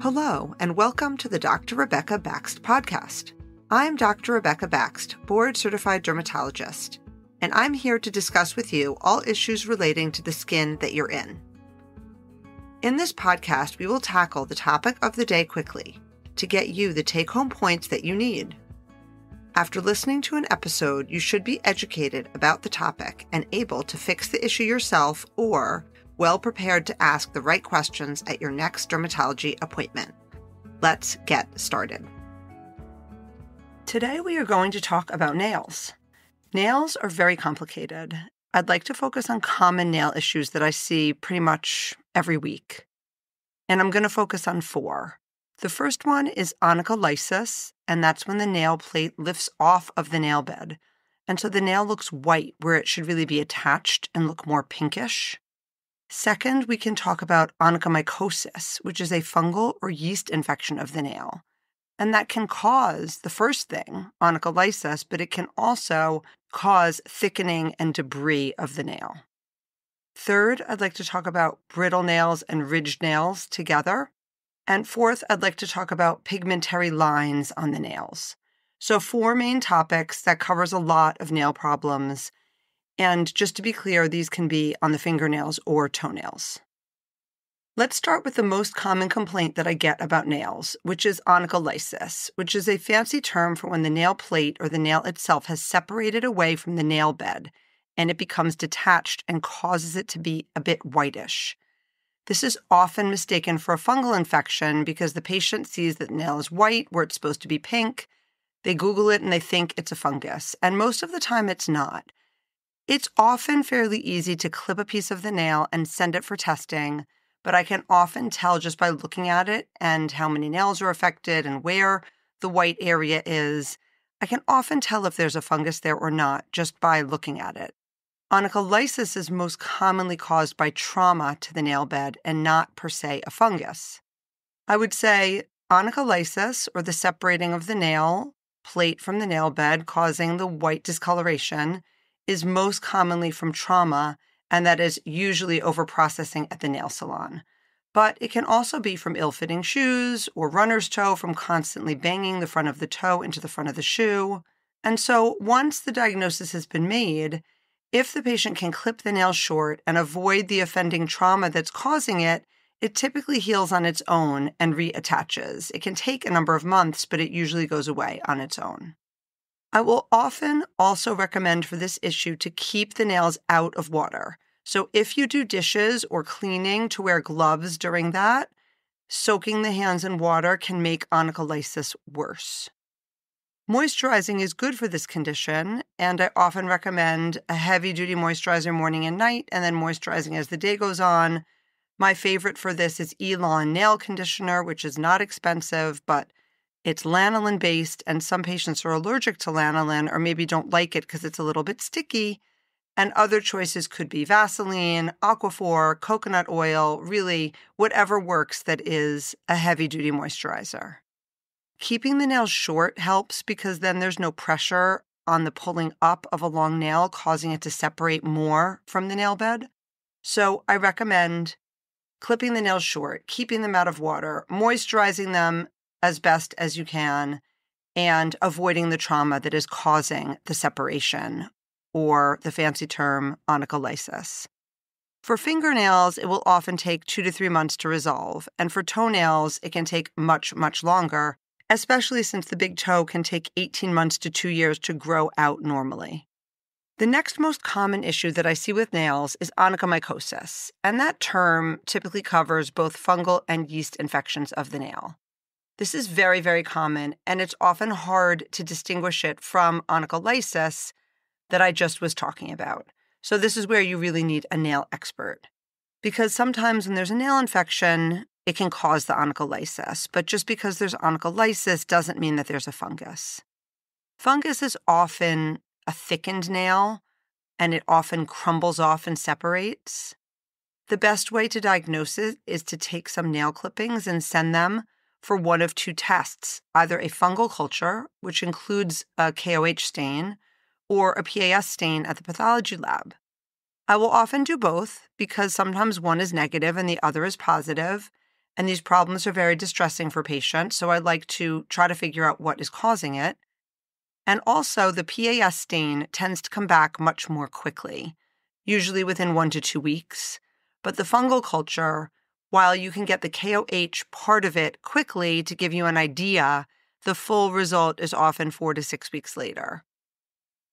Hello, and welcome to the Dr. Rebecca Baxt podcast. I'm Dr. Rebecca Baxt, board certified dermatologist, and I'm here to discuss with you all issues relating to the skin that you're in. In this podcast, we will tackle the topic of the day quickly to get you the take home points that you need. After listening to an episode, you should be educated about the topic and able to fix the issue yourself or well prepared to ask the right questions at your next dermatology appointment. Let's get started. Today, we are going to talk about nails. Nails are very complicated. I'd like to focus on common nail issues that I see pretty much every week. And I'm going to focus on four. The first one is onycholysis, and that's when the nail plate lifts off of the nail bed. And so the nail looks white where it should really be attached and look more pinkish. Second, we can talk about onychomycosis, which is a fungal or yeast infection of the nail. And that can cause the first thing, onycholysis, but it can also cause thickening and debris of the nail. Third, I'd like to talk about brittle nails and ridged nails together. And fourth, I'd like to talk about pigmentary lines on the nails. So, four main topics that covers a lot of nail problems and just to be clear, these can be on the fingernails or toenails. Let's start with the most common complaint that I get about nails, which is onycholysis, which is a fancy term for when the nail plate or the nail itself has separated away from the nail bed and it becomes detached and causes it to be a bit whitish. This is often mistaken for a fungal infection because the patient sees that the nail is white where it's supposed to be pink. They Google it and they think it's a fungus, and most of the time it's not. It's often fairly easy to clip a piece of the nail and send it for testing, but I can often tell just by looking at it and how many nails are affected and where the white area is. I can often tell if there's a fungus there or not just by looking at it. Onycholysis is most commonly caused by trauma to the nail bed and not per se a fungus. I would say onycholysis, or the separating of the nail plate from the nail bed, causing the white discoloration, is most commonly from trauma, and that is usually overprocessing at the nail salon. But it can also be from ill fitting shoes or runner's toe from constantly banging the front of the toe into the front of the shoe. And so, once the diagnosis has been made, if the patient can clip the nail short and avoid the offending trauma that's causing it, it typically heals on its own and reattaches. It can take a number of months, but it usually goes away on its own. I will often also recommend for this issue to keep the nails out of water. So if you do dishes or cleaning, to wear gloves during that. Soaking the hands in water can make onycholysis worse. Moisturizing is good for this condition, and I often recommend a heavy duty moisturizer morning and night, and then moisturizing as the day goes on. My favorite for this is Elon Nail Conditioner, which is not expensive, but it's lanolin based, and some patients are allergic to lanolin or maybe don't like it because it's a little bit sticky. And other choices could be Vaseline, Aquaphor, coconut oil, really whatever works that is a heavy duty moisturizer. Keeping the nails short helps because then there's no pressure on the pulling up of a long nail, causing it to separate more from the nail bed. So I recommend clipping the nails short, keeping them out of water, moisturizing them as best as you can and avoiding the trauma that is causing the separation or the fancy term onycholysis. For fingernails, it will often take two to three months to resolve, and for toenails, it can take much, much longer, especially since the big toe can take 18 months to two years to grow out normally. The next most common issue that I see with nails is onychomycosis, and that term typically covers both fungal and yeast infections of the nail. This is very, very common, and it's often hard to distinguish it from onycholysis that I just was talking about. So, this is where you really need a nail expert. Because sometimes when there's a nail infection, it can cause the onycholysis, but just because there's onycholysis doesn't mean that there's a fungus. Fungus is often a thickened nail, and it often crumbles off and separates. The best way to diagnose it is to take some nail clippings and send them for one of two tests either a fungal culture, which includes a KOH stain, or a PAS stain at the pathology lab. I will often do both because sometimes one is negative and the other is positive, And these problems are very distressing for patients. So I'd like to try to figure out what is causing it. And also, the PAS stain tends to come back much more quickly, usually within one to two weeks. But the fungal culture, while you can get the KOH part of it quickly to give you an idea, the full result is often four to six weeks later.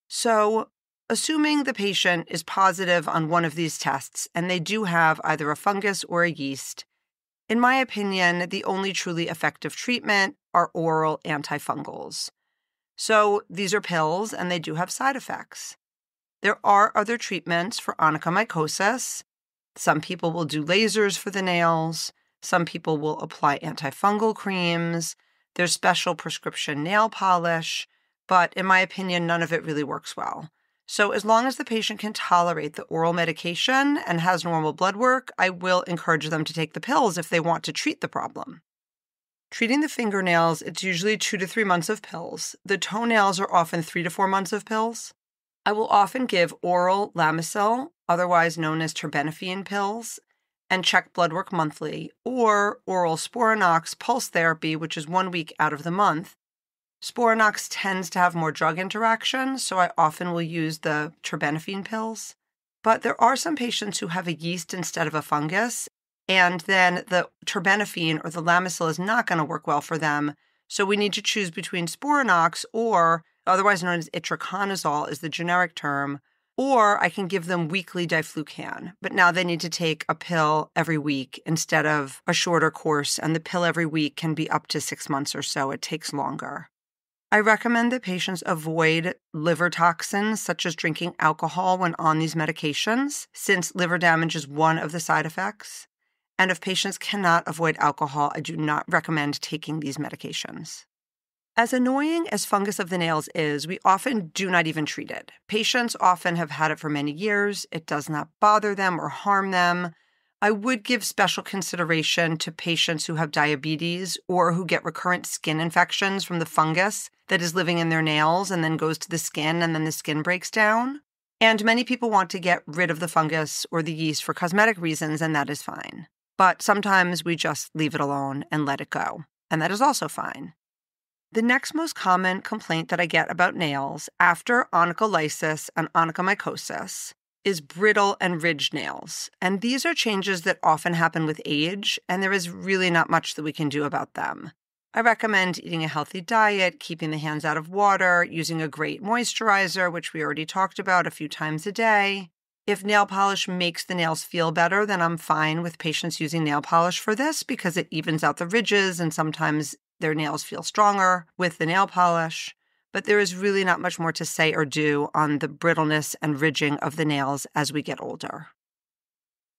So, assuming the patient is positive on one of these tests and they do have either a fungus or a yeast, in my opinion, the only truly effective treatment are oral antifungals. So these are pills and they do have side effects. There are other treatments for onychomycosis. Some people will do lasers for the nails. Some people will apply antifungal creams. There's special prescription nail polish. But in my opinion, none of it really works well. So, as long as the patient can tolerate the oral medication and has normal blood work, I will encourage them to take the pills if they want to treat the problem. Treating the fingernails, it's usually two to three months of pills. The toenails are often three to four months of pills. I will often give oral Lamisil, otherwise known as terbinafine pills, and check blood work monthly, or oral Sporanox pulse therapy, which is one week out of the month. Sporanox tends to have more drug interaction, so I often will use the terbinafine pills. But there are some patients who have a yeast instead of a fungus, and then the terbinafine or the Lamisil is not going to work well for them. So we need to choose between Sporanox or otherwise known as itraconazole is the generic term, or I can give them weekly diflucan. But now they need to take a pill every week instead of a shorter course, and the pill every week can be up to six months or so. It takes longer. I recommend that patients avoid liver toxins such as drinking alcohol when on these medications, since liver damage is one of the side effects. And if patients cannot avoid alcohol, I do not recommend taking these medications. As annoying as fungus of the nails is, we often do not even treat it. Patients often have had it for many years. It does not bother them or harm them. I would give special consideration to patients who have diabetes or who get recurrent skin infections from the fungus that is living in their nails and then goes to the skin and then the skin breaks down. And many people want to get rid of the fungus or the yeast for cosmetic reasons, and that is fine. But sometimes we just leave it alone and let it go, and that is also fine. The next most common complaint that I get about nails after onycholysis and onychomycosis is brittle and ridged nails. And these are changes that often happen with age, and there is really not much that we can do about them. I recommend eating a healthy diet, keeping the hands out of water, using a great moisturizer, which we already talked about a few times a day, if nail polish makes the nails feel better, then I'm fine with patients using nail polish for this because it evens out the ridges and sometimes their nails feel stronger with the nail polish. But there is really not much more to say or do on the brittleness and ridging of the nails as we get older.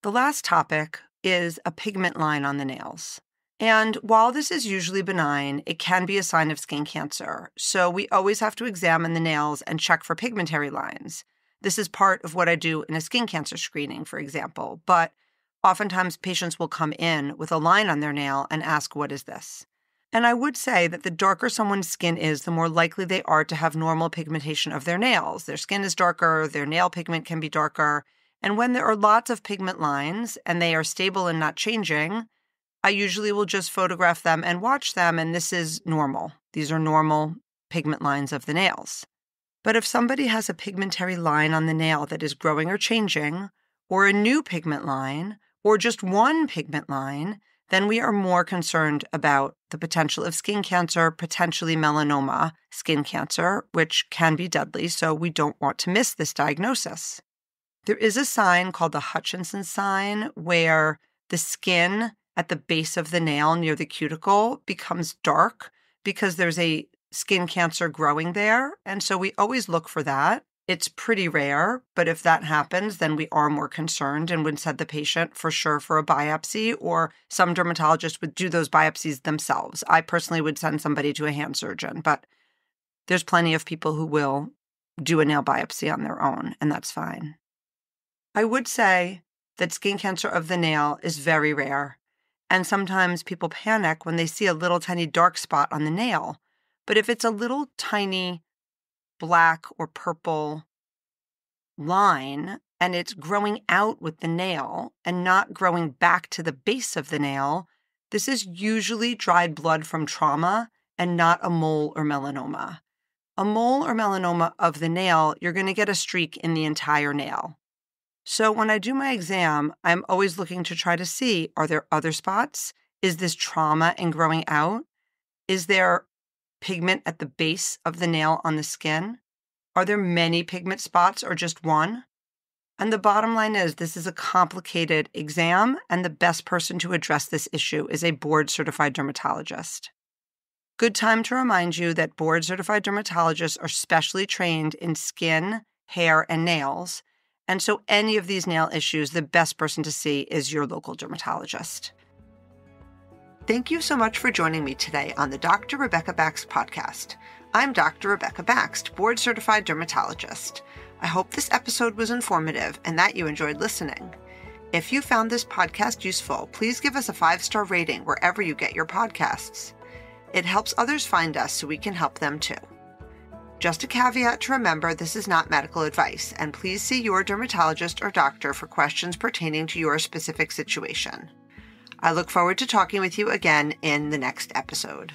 The last topic is a pigment line on the nails. And while this is usually benign, it can be a sign of skin cancer. So we always have to examine the nails and check for pigmentary lines. This is part of what I do in a skin cancer screening, for example. But oftentimes patients will come in with a line on their nail and ask, What is this? And I would say that the darker someone's skin is, the more likely they are to have normal pigmentation of their nails. Their skin is darker, their nail pigment can be darker. And when there are lots of pigment lines and they are stable and not changing, I usually will just photograph them and watch them, and this is normal. These are normal pigment lines of the nails. But if somebody has a pigmentary line on the nail that is growing or changing, or a new pigment line, or just one pigment line, then we are more concerned about the potential of skin cancer, potentially melanoma skin cancer, which can be deadly, so we don't want to miss this diagnosis. There is a sign called the Hutchinson sign where the skin at the base of the nail near the cuticle becomes dark because there's a skin cancer growing there. And so we always look for that. It's pretty rare, but if that happens, then we are more concerned and would send the patient for sure for a biopsy, or some dermatologists would do those biopsies themselves. I personally would send somebody to a hand surgeon, but there's plenty of people who will do a nail biopsy on their own, and that's fine. I would say that skin cancer of the nail is very rare, and sometimes people panic when they see a little tiny dark spot on the nail but if it's a little tiny black or purple line and it's growing out with the nail and not growing back to the base of the nail, This is usually dried blood from trauma and not a mole or melanoma. A mole or melanoma of the nail, you're going to get a streak in the entire nail. So when I do my exam, I'm always looking to try to see are there other spots? Is this trauma and growing out? Is there pigment at the base of the nail on the skin? Are there many pigment spots or just one? And the bottom line is this is a complicated exam, and the best person to address this issue is a board certified dermatologist. Good time to remind you that board certified dermatologists are specially trained in skin, hair, and nails. And so, any of these nail issues, the best person to see is your local dermatologist. Thank you so much for joining me today on the Dr. Rebecca Baxt podcast. I'm Dr. Rebecca Baxt, board certified dermatologist. I hope this episode was informative and that you enjoyed listening. If you found this podcast useful, please give us a five star rating wherever you get your podcasts. It helps others find us so we can help them too. Just a caveat to remember this is not medical advice, and please see your dermatologist or doctor for questions pertaining to your specific situation. I look forward to talking with you again in the next episode.